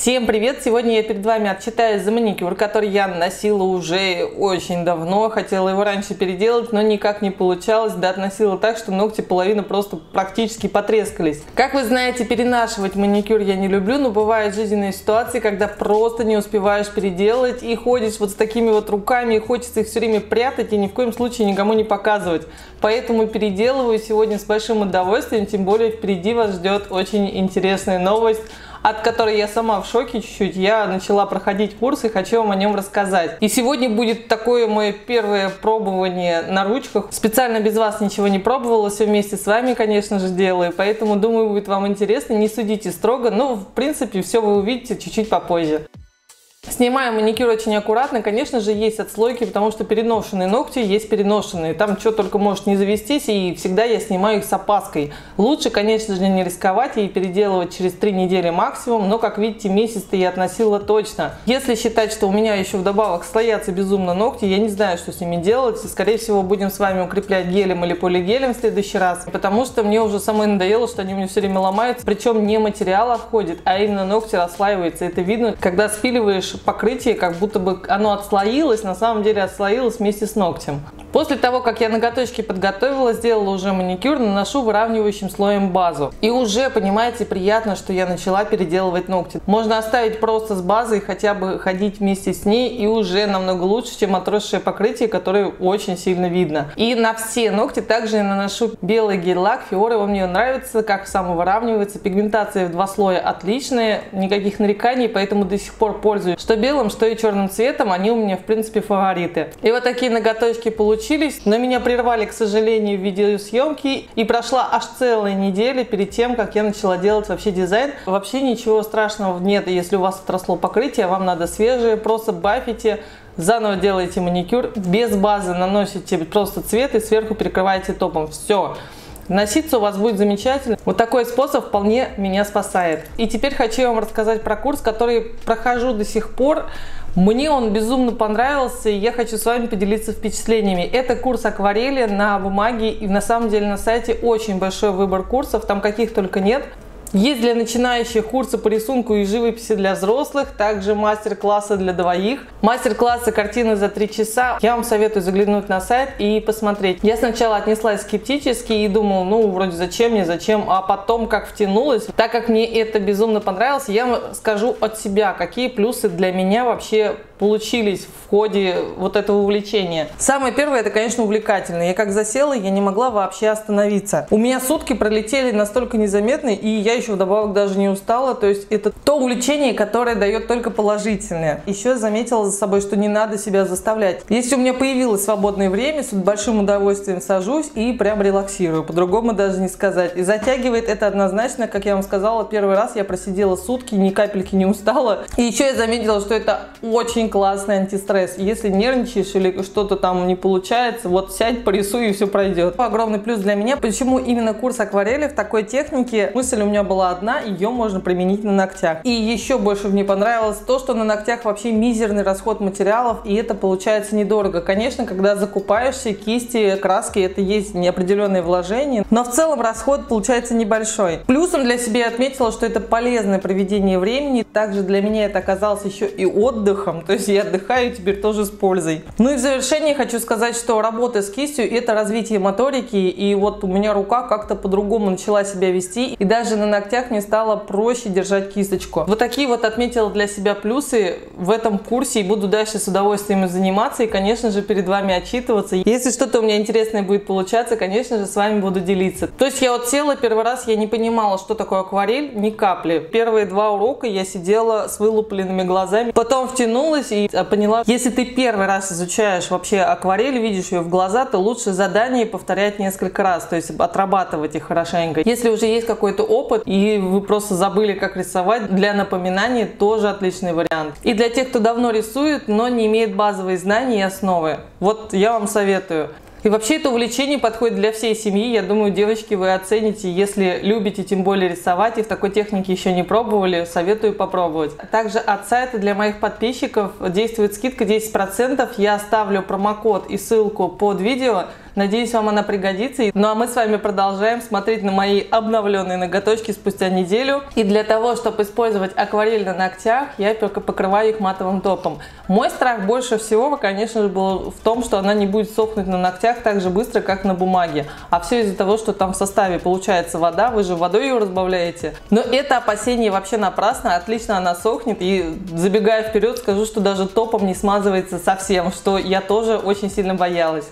Всем привет! Сегодня я перед вами отчитаюсь за маникюр, который я носила уже очень давно. Хотела его раньше переделать, но никак не получалось. Да, относила так, что ногти половина просто практически потрескались. Как вы знаете, перенашивать маникюр я не люблю, но бывают жизненные ситуации, когда просто не успеваешь переделать и ходишь вот с такими вот руками, и хочется их все время прятать и ни в коем случае никому не показывать. Поэтому переделываю сегодня с большим удовольствием, тем более впереди вас ждет очень интересная новость от которой я сама в шоке чуть-чуть. Я начала проходить курс и хочу вам о нем рассказать. И сегодня будет такое мое первое пробование на ручках. Специально без вас ничего не пробовала, все вместе с вами, конечно же, делаю. Поэтому, думаю, будет вам интересно. Не судите строго, но, в принципе, все вы увидите чуть-чуть попозже. Снимаем маникюр очень аккуратно. Конечно же, есть отслойки, потому что переношенные ногти есть переношенные. Там что только может не завестись, и всегда я снимаю их с опаской. Лучше, конечно же, не рисковать и переделывать через 3 недели максимум, но, как видите, месяц-то я относила точно. Если считать, что у меня еще вдобавок слоятся безумно ногти, я не знаю, что с ними делать. Скорее всего, будем с вами укреплять гелем или полигелем в следующий раз, потому что мне уже самой надоело, что они у меня все время ломаются. Причем не материал отходит, а именно ногти расслаиваются. Это видно, когда спиливаешь покрытие, как будто бы оно отслоилось, на самом деле отслоилось вместе с ногтем. После того, как я ноготочки подготовила, сделала уже маникюр, наношу выравнивающим слоем базу. И уже, понимаете, приятно, что я начала переделывать ногти. Можно оставить просто с базой, хотя бы ходить вместе с ней, и уже намного лучше, чем отросшее покрытие, которое очень сильно видно. И на все ногти также я наношу белый гель-лак Fiore, он мне нравится, как самовыравнивается. Пигментация в два слоя отличная, никаких нареканий, поэтому до сих пор пользуюсь что белым, что и черным цветом, они у меня в принципе фавориты. И вот такие ноготочки получились, но меня прервали, к сожалению, в видеосъемки и прошла аж целая неделя перед тем, как я начала делать вообще дизайн. Вообще ничего страшного нет, если у вас отросло покрытие, вам надо свежее, просто бафите, заново делаете маникюр, без базы наносите просто цвет и сверху перекрываете топом. Все. Носиться у вас будет замечательно. Вот такой способ вполне меня спасает. И теперь хочу вам рассказать про курс, который прохожу до сих пор. Мне он безумно понравился, и я хочу с вами поделиться впечатлениями. Это курс акварели на бумаге, и на самом деле на сайте очень большой выбор курсов, там каких только нет. Есть для начинающих курсы по рисунку и живописи для взрослых, также мастер-классы для двоих, мастер-классы картины за 3 часа. Я вам советую заглянуть на сайт и посмотреть. Я сначала отнеслась скептически и думала, ну, вроде зачем мне, зачем, а потом как втянулась. Так как мне это безумно понравилось, я вам скажу от себя, какие плюсы для меня вообще получились в ходе вот этого увлечения. Самое первое, это, конечно, увлекательно. Я как засела, я не могла вообще остановиться. У меня сутки пролетели настолько незаметно, и я еще вдобавок даже не устала. То есть это то увлечение, которое дает только положительное. Еще заметила за собой, что не надо себя заставлять. Если у меня появилось свободное время, с большим удовольствием сажусь и прям релаксирую. По-другому даже не сказать. И затягивает это однозначно, как я вам сказала, первый раз я просидела сутки, ни капельки не устала. И еще я заметила, что это очень классный антистресс. Если нервничаешь или что-то там не получается, вот сядь, порисуй и все пройдет. Огромный плюс для меня. Почему именно курс акварели в такой технике? Мысль у меня была одна, ее можно применить на ногтях. И еще больше мне понравилось то, что на ногтях вообще мизерный расход материалов, и это получается недорого. Конечно, когда закупаешься, кисти, краски, это есть неопределенные вложения, но в целом расход получается небольшой. Плюсом для себя я отметила, что это полезное проведение времени. Также для меня это оказалось еще и отдыхом. То я отдыхаю теперь тоже с пользой. Ну и в завершение хочу сказать, что работа с кистью это развитие моторики. И вот у меня рука как-то по-другому начала себя вести. И даже на ногтях мне стало проще держать кисточку. Вот такие вот отметила для себя плюсы в этом курсе. И буду дальше с удовольствием заниматься. И, конечно же, перед вами отчитываться. Если что-то у меня интересное будет получаться, конечно же, с вами буду делиться. То есть я вот села первый раз, я не понимала, что такое акварель, ни капли. Первые два урока я сидела с вылупленными глазами. Потом втянулась и поняла, если ты первый раз изучаешь вообще акварель, видишь ее в глаза, то лучше задание повторять несколько раз, то есть отрабатывать их хорошенько. Если уже есть какой-то опыт и вы просто забыли, как рисовать, для напоминаний тоже отличный вариант. И для тех, кто давно рисует, но не имеет базовые знания и основы, вот я вам советую. И вообще это увлечение подходит для всей семьи. Я думаю, девочки, вы оцените, если любите тем более рисовать и в такой технике еще не пробовали, советую попробовать. Также от сайта для моих подписчиков действует скидка 10%. Я оставлю промокод и ссылку под видео. Надеюсь, вам она пригодится. Ну а мы с вами продолжаем смотреть на мои обновленные ноготочки спустя неделю. И для того, чтобы использовать акварель на ногтях, я покрываю их матовым топом. Мой страх больше всего, конечно же, был в том, что она не будет сохнуть на ногтях так же быстро, как на бумаге. А все из-за того, что там в составе получается вода, вы же водой ее разбавляете. Но это опасение вообще напрасно, отлично она сохнет. И забегая вперед, скажу, что даже топом не смазывается совсем, что я тоже очень сильно боялась.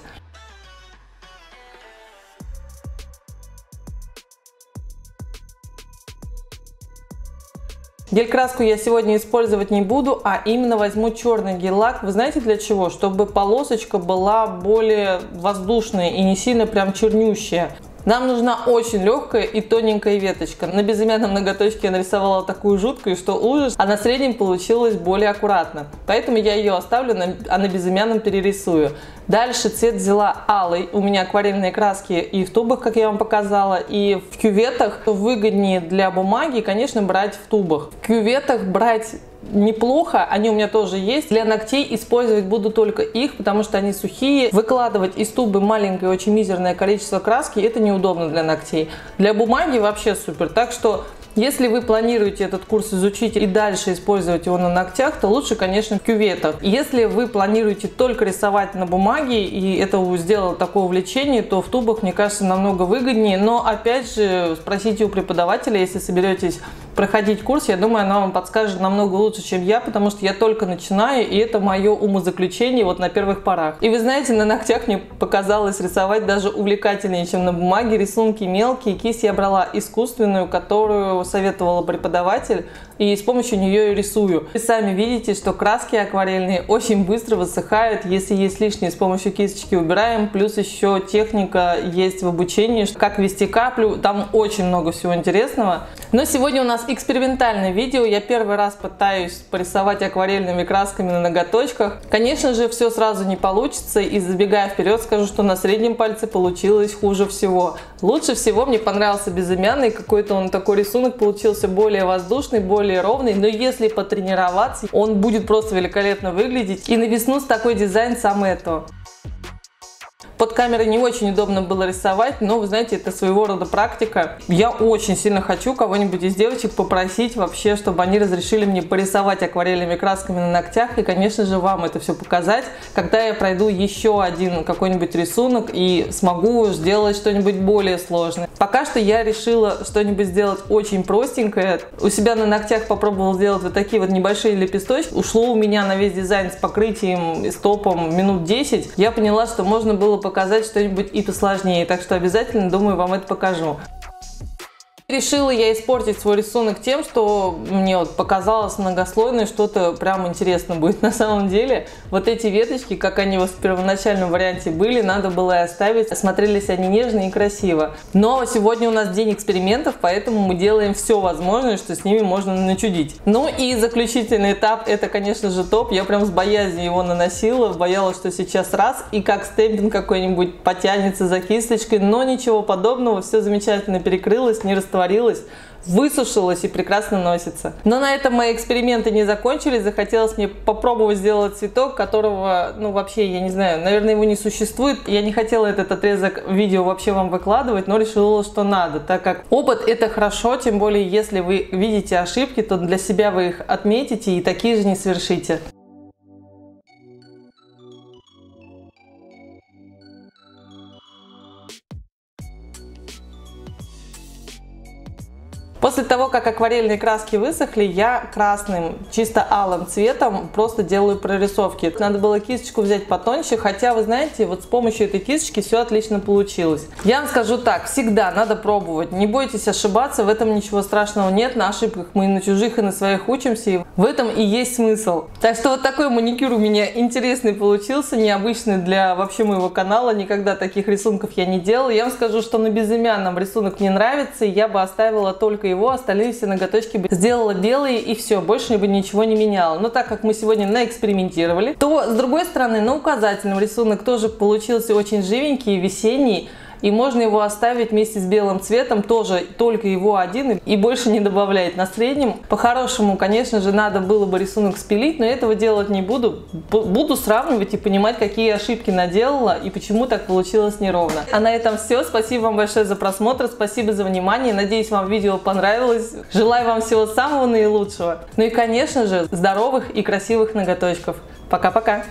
Гель-краску я сегодня использовать не буду, а именно возьму черный гель-лак. Вы знаете для чего? Чтобы полосочка была более воздушная и не сильно прям чернющая. Нам нужна очень легкая и тоненькая веточка. На безымянном ноготочке я нарисовала такую жуткую, что ужас, а на среднем получилось более аккуратно. Поэтому я ее оставлю, а на безымянном перерисую. Дальше цвет взяла алый. У меня акварельные краски и в тубах, как я вам показала, и в кюветах. Выгоднее для бумаги, конечно, брать в тубах. В кюветах брать неплохо, они у меня тоже есть. Для ногтей использовать буду только их, потому что они сухие. Выкладывать из тубы маленькое, очень мизерное количество краски, это неудобно для ногтей. Для бумаги вообще супер. Так что если вы планируете этот курс изучить и дальше использовать его на ногтях, то лучше, конечно, в кюветах. Если вы планируете только рисовать на бумаге и это сделало такое увлечение, то в тубах, мне кажется, намного выгоднее. Но опять же, спросите у преподавателя, если соберетесь проходить курс, я думаю, она вам подскажет намного лучше, чем я, потому что я только начинаю, и это мое умозаключение вот на первых порах. И вы знаете, на ногтях мне показалось рисовать даже увлекательнее, чем на бумаге. Рисунки мелкие, кисть я брала искусственную, которую советовала преподаватель, и с помощью нее и рисую. Вы сами видите, что краски акварельные очень быстро высыхают, если есть лишние, с помощью кисточки убираем, плюс еще техника есть в обучении, как вести каплю, там очень много всего интересного. Но сегодня у нас экспериментальное видео. Я первый раз пытаюсь порисовать акварельными красками на ноготочках. Конечно же, все сразу не получится. И забегая вперед, скажу, что на среднем пальце получилось хуже всего. Лучше всего мне понравился безымянный. Какой-то он такой рисунок получился более воздушный, более ровный. Но если потренироваться, он будет просто великолепно выглядеть. И на весну с такой дизайн самое то. Камерой не очень удобно было рисовать, но, вы знаете, это своего рода практика. Я очень сильно хочу кого-нибудь из девочек попросить вообще, чтобы они разрешили мне порисовать акварельными красками на ногтях и, конечно же, вам это все показать, когда я пройду еще один какой-нибудь рисунок и смогу сделать что-нибудь более сложное. Пока что я решила что-нибудь сделать очень простенькое. У себя на ногтях попробовала сделать вот такие вот небольшие лепесточки. Ушло у меня на весь дизайн с покрытием и стопом минут 10. Я поняла, что можно было показать что-нибудь и посложнее. Так что обязательно, думаю, вам это покажу. Решила я испортить свой рисунок тем, что мне вот показалось многослойное, что-то прям интересно будет. На самом деле, вот эти веточки, как они в первоначальном варианте были, надо было и оставить. Смотрелись они нежно и красиво. Но сегодня у нас день экспериментов, поэтому мы делаем все возможное, что с ними можно начудить. Ну и заключительный этап, это, конечно же, топ. Я прям с боязнью его наносила, боялась, что сейчас раз и как стемпинг какой-нибудь потянется за кисточкой, но ничего подобного, все замечательно перекрылось, не растворилось растворилась, высушилась и прекрасно носится. Но на этом мои эксперименты не закончились. Захотелось мне попробовать сделать цветок, которого, ну, вообще, я не знаю, наверное, его не существует. Я не хотела этот отрезок видео вообще вам выкладывать, но решила, что надо, так как опыт это хорошо, тем более, если вы видите ошибки, то для себя вы их отметите и такие же не совершите. После того, как акварельные краски высохли, я красным, чисто алым цветом просто делаю прорисовки. Надо было кисточку взять потоньше, хотя, вы знаете, вот с помощью этой кисточки все отлично получилось. Я вам скажу так, всегда надо пробовать. Не бойтесь ошибаться, в этом ничего страшного нет. На ошибках мы и на чужих, и на своих учимся, и в этом и есть смысл. Так что вот такой маникюр у меня интересный получился, необычный для вообще моего канала. Никогда таких рисунков я не делала. Я вам скажу, что на безымянном рисунок мне нравится, и я бы оставила только его, остальные все ноготочки сделала белые и все, больше бы ничего не меняла. Но так как мы сегодня наэкспериментировали, то с другой стороны на указательном рисунок тоже получился очень живенький, весенний. И можно его оставить вместе с белым цветом, тоже только его один и больше не добавлять. На среднем, по-хорошему, конечно же, надо было бы рисунок спилить, но этого делать не буду. Буду сравнивать и понимать, какие ошибки наделала и почему так получилось неровно. А на этом все. Спасибо вам большое за просмотр, спасибо за внимание. Надеюсь, вам видео понравилось. Желаю вам всего самого наилучшего. Ну и, конечно же, здоровых и красивых ноготочков. Пока-пока!